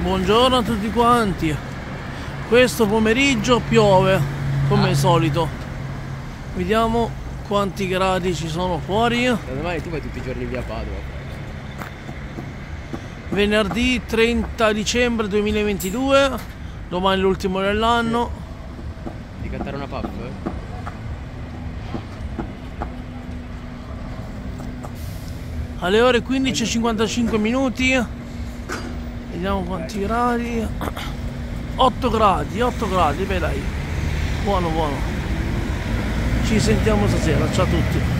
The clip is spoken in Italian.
Buongiorno a tutti quanti. Questo pomeriggio piove, come al solito. Vediamo quanti gradi ci sono fuori. Domani tu vai tutti i giorni via Padova. Venerdì 30 dicembre 2022. Domani l'ultimo dell'anno. Di cantare una puff? Alle ore 15.55 minuti. Vediamo quanti gradi. 8 gradi, 8 gradi, beh dai. Buono, buono. Ci sentiamo stasera, ciao a tutti.